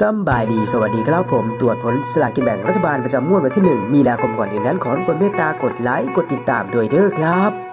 ซัำบายดีสวัสดีครับผม ตรวจผลสลากกินแบ่งรัฐบาลประจำงวดวันที่ 1 มีนาคมก่อนอื่นนั้นขอรบกวนเมตตากดไลค์กดติดตามด้วยเด้อครับ